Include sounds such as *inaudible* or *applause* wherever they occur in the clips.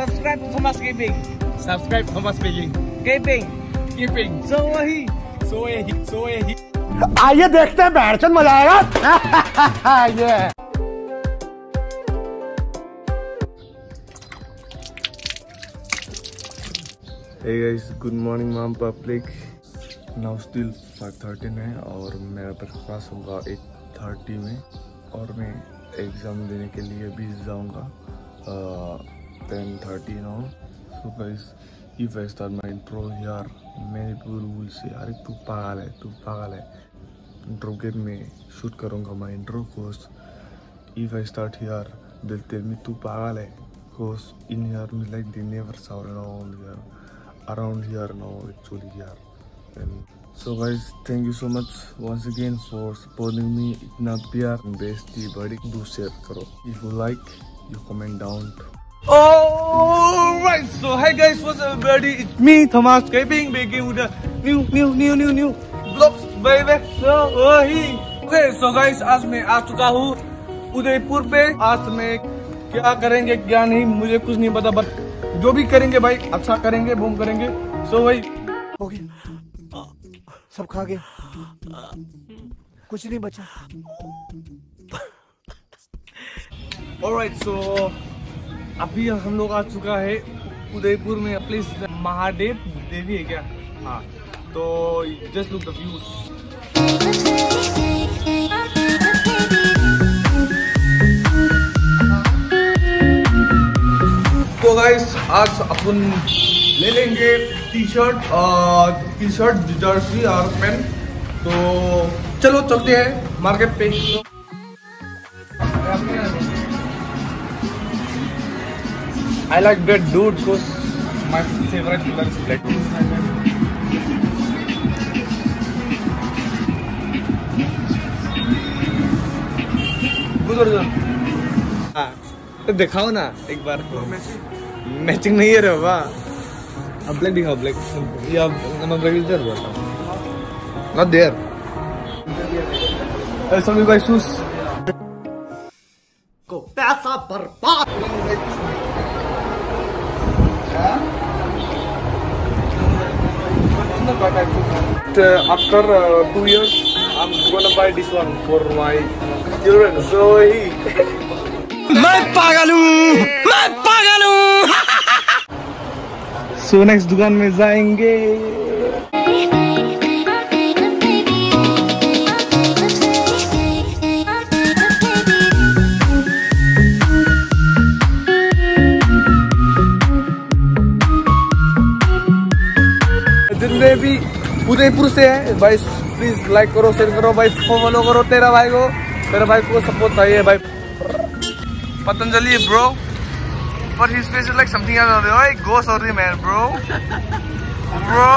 Subscribe to Thomas Gaming. Subscribe Thomas Beijing. Gaming. Keeping. So वही. So he. So he. आइए देखते हैं बैठचंद मज़ा आएगा ये Hey guys, good morning mom public. Now still 5:13 है और मेरा ब्रेकफास्ट होगा 8:30 में और मैं एग्ज़ाम देने के लिए भी जाऊँगा ten thirty now so guys if I start my intro यार मेरे पूरी से अरे तू पागल है तू पागल है इंट्रो गेम में शूट करूँगा मैं intro course if I start here, they'll tell me too pagal hai. Cause in here me like they never sound around here, around here now actually here. And so guys, thank you so much once again for supporting me. इतना प्यार bestie बड़ी do share करो. If you like, you comment down. Alright, so hi guys, what's up everybody? It's me, Thomas Gaming, making with a new, new, new, new, new vlogs, baby. So वही. Okay, so guys, आज मैं आ चुका हूँ उदयपुर पे आज मैं क्या करेंगे क्या नहीं मुझे कुछ नहीं पता बट जो भी करेंगे भाई अच्छा करेंगे बूम करेंगे सो so, भाई हो गया सब खा गया कुछ नहीं बचा ऑलराइट सो अभी हम लोग आ चुका है उदयपुर में प्लीज़ महादेव देवी है क्या? हाँ तो जस्ट लुक द व्यूज़ तो गाइस आज अपन ले लेंगे T shirt T shirt jersey और पेन तो चलो, चलते हैं मार्केट पे. I like that dude because my favorite color is black. हाँ। तो दिखाओ ना। एक बार। मैचिंग नहीं है रे बाबा अब ब्लैक दिखाओ ब्लैक या नमक ब्लैक इधर बताओ नॉट देयर ऐसा भी भाई शूज़ को पैसा बर्बाद। After uh, two years, I'm gonna buy this one for my children. So he. मैं पागल हूँ मैं पागल हूँ सो नेक्स्ट दुकान में जाएँगे जितने भी उदयपुर से है भाई प्लीज़ लाइक करो शेयर करो भाई फॉलो करो तेरा भाई को तेरा भाई को सपोर्ट चाहिए भाई Patanjali bro but his face is like something else. Hey, go sorry man, bro. Bro.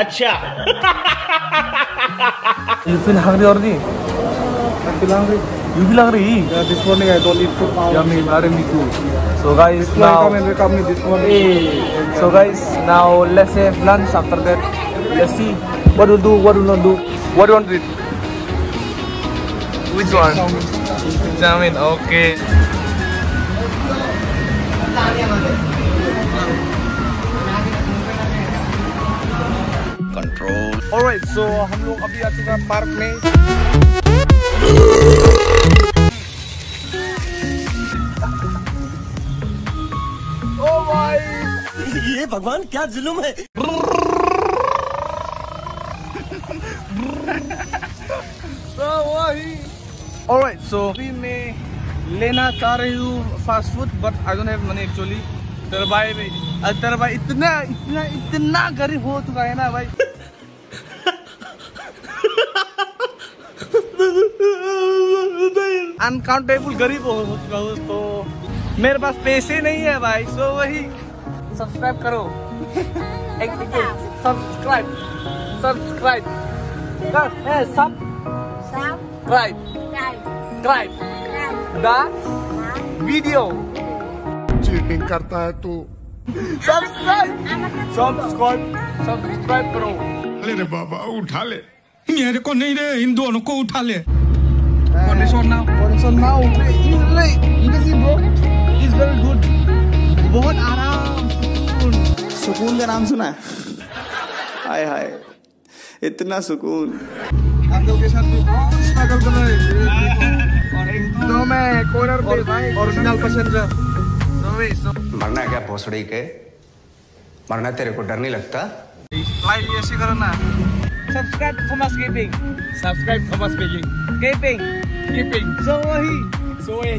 अच्छा You feel hungry already? I feel hungry. You feel hungry? Yeah, this morning I don't eat food. Yummy, very me too. So guys, now. Come and wake up me this morning. Hey. So guys, now let's have lunch. After that, let's see what to do, what to not do. What do you want to eat? Which one? Jamin. Okay. Control. Alright, so हम लोग अभी आ चुका है park में ये भगवान क्या जुलुम है? *laughs* Alright, so अभी मैं लेना चाह रही हूँ fast food but I don't have money actually तेरा भाई भाई अरे तेरा भाई इतना इतना इतना गरीब हो चुका है ना भाई। *laughs* अनकाउंटेबल गरीब हो चुका हूँ तो मेरे पास पैसे नहीं है भाई सो वही। सब्सक्राइब करो एक सब्सक्राइब सब्सक्राइब कर है सब क्राइब क्राइब द वीडियो चीटिंग करता है तू सब्सक्राइब सब्सक्राइब सब्सक्राइब करो ले रे बाबा उठा ले मेरे को नहीं रे इन दोनों को उठा ले condition now condition now easily you can see bro it's very good का नाम सुना है? हाय हाय। इतना सुकून। अंकल के साथ भी स्ट्रगल कर रहे हैं। और एकदम है कॉर्नर पे भाई ओरिजिनल पैसेंजर मरना है क्या भोसड़ी के? मरना तेरे को डर नहीं लगता? लाइक ऐसे करो ना सब्सक्राइब थॉमस गेपिंग सब्सक्राइब थॉमस पेजिंग गेपिंग कीपिंग सो वही सो यही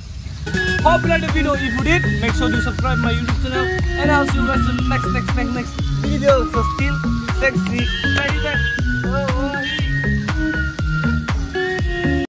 Hope you liked the video. If you did, make sure you subscribe my YouTube channel and I'll see you guys in the next next next next video. So still sexy, very